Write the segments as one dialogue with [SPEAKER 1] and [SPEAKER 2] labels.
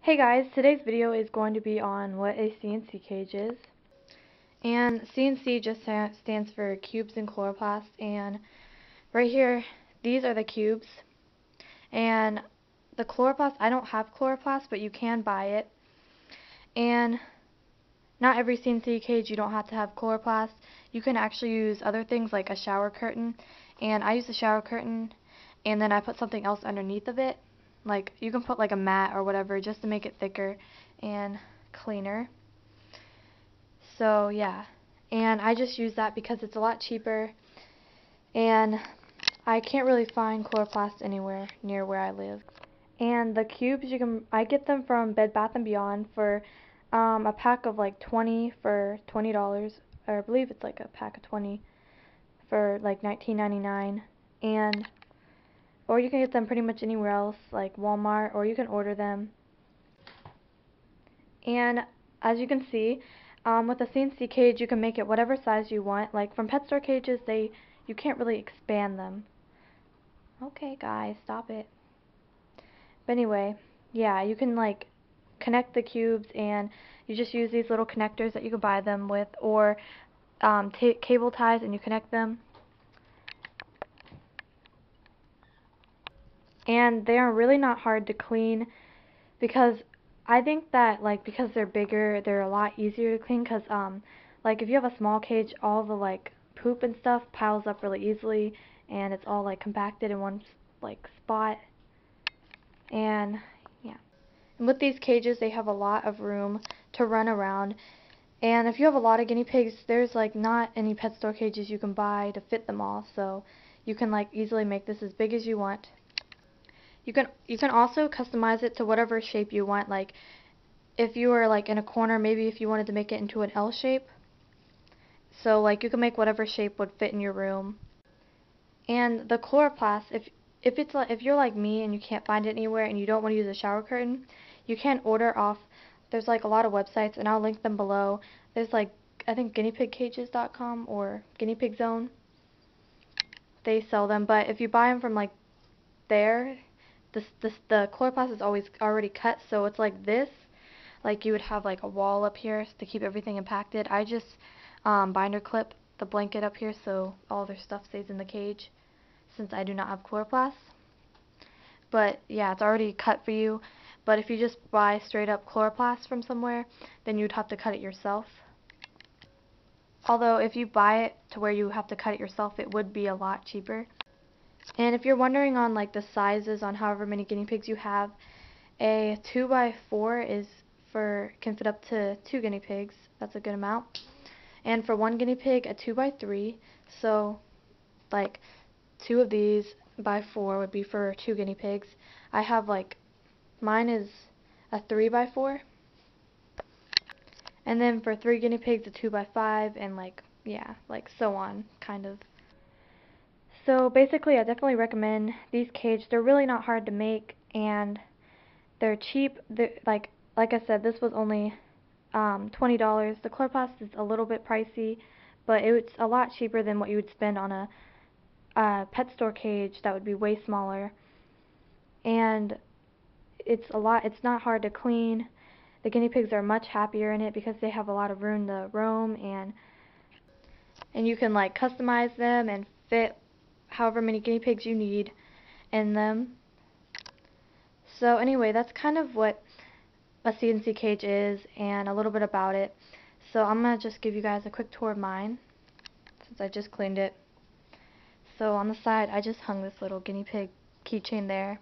[SPEAKER 1] Hey guys, today's video is going to be on what a C&C cage is. And C&C just stands for cubes and chloroplast and right here these are the cubes and the chloroplast, I don't have chloroplast but you can buy it and not every C&C cage you don't have to have chloroplast. You can actually use other things like a shower curtain and I use a shower curtain and then I put something else underneath of it like you can put like a mat or whatever just to make it thicker and cleaner. So yeah. And I just use that because it's a lot cheaper. And I can't really find chloroplast anywhere near where I live. And the cubes you can I get them from Bed Bath and Beyond for um, a pack of like 20 for $20 or I believe it's like a pack of 20 for like 19.99 and or you can get them pretty much anywhere else like Walmart or you can order them. And as you can see um, with a C&C cage you can make it whatever size you want. Like from pet store cages they you can't really expand them. Okay guys stop it. But anyway yeah you can like connect the cubes and you just use these little connectors that you can buy them with or um, cable ties and you connect them and they are really not hard to clean because I think that like because they're bigger they're a lot easier to clean because um like if you have a small cage all the like poop and stuff piles up really easily and it's all like compacted in one like spot. And yeah. And with these cages they have a lot of room to run around. And if you have a lot of guinea pigs there's like not any pet store cages you can buy to fit them all. So you can like easily make this as big as you want you can you can also customize it to whatever shape you want. Like if you were like in a corner, maybe if you wanted to make it into an L shape. So like you can make whatever shape would fit in your room. And the chloroplast, if if it's like if you're like me and you can't find it anywhere and you don't want to use a shower curtain, you can order off. There's like a lot of websites and I'll link them below. There's like I think guineapigcages.com or guinea pig zone. They sell them, but if you buy them from like there, the chloroplast is always already cut so it's like this like you would have like a wall up here to keep everything impacted. I just um, binder clip the blanket up here so all their stuff stays in the cage since I do not have chloroplast but yeah it's already cut for you. But if you just buy straight up chloroplast from somewhere then you'd have to cut it yourself. Although if you buy it to where you have to cut it yourself it would be a lot cheaper and if you're wondering on like the sizes on however many guinea pigs you have, a 2 by 4 is for can fit up to 2 guinea pigs. That's a good amount. And for one guinea pig, a 2 by 3 so like two of these by 4 would be for two guinea pigs. I have like mine is a 3 by 4 and then for three guinea pigs a 2 by 5 and like yeah, like so on kind of. So basically I definitely recommend these cages. They're really not hard to make and they're cheap. They're, like like I said, this was only um, $20. The chloroplast is a little bit pricey, but it's a lot cheaper than what you would spend on a, a pet store cage that would be way smaller. And it's a lot. It's not hard to clean. The guinea pigs are much happier in it because they have a lot of room to roam and and you can like customize them and fit however many guinea pigs you need in them. So anyway, that's kind of what a C&C cage is and a little bit about it. So I'm going to just give you guys a quick tour of mine since I just cleaned it. So on the side, I just hung this little guinea pig keychain there.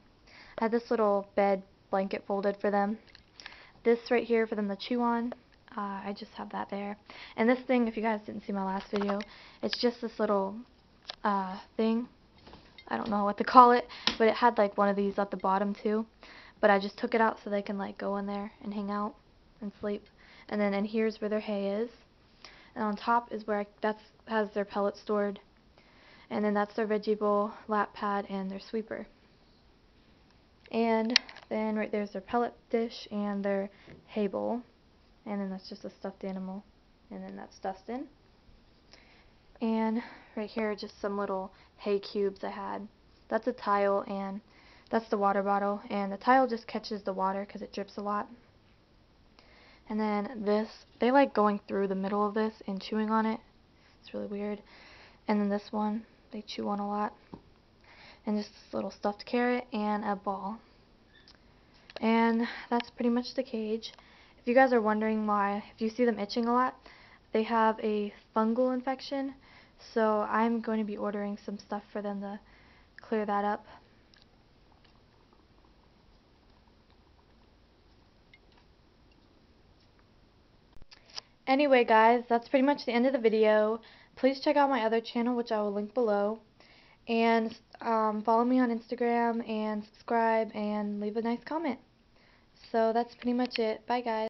[SPEAKER 1] I had this little bed blanket folded for them. This right here for them to chew on. Uh, I just have that there. And this thing, if you guys didn't see my last video, it's just this little uh, thing. I don't know what to call it, but it had like one of these at the bottom too. But I just took it out so they can like go in there and hang out and sleep. And then and here's where their hay is. And on top is where I, that's has their pellets stored. And then that's their veggie bowl, lap pad, and their sweeper. And then right there's their pellet dish and their hay bowl. And then that's just a stuffed animal. And then that's Dustin. And right here just some little hay cubes I had. That's a tile and that's the water bottle, and the tile just catches the water because it drips a lot. And then this, they like going through the middle of this and chewing on it. It's really weird. And then this one, they chew on a lot. And just this little stuffed carrot and a ball. And that's pretty much the cage. If you guys are wondering why, if you see them itching a lot, they have a fungal infection. So I'm going to be ordering some stuff for them to clear that up. Anyway guys, that's pretty much the end of the video. Please check out my other channel which I will link below. And um, follow me on Instagram and subscribe and leave a nice comment. So that's pretty much it. Bye guys.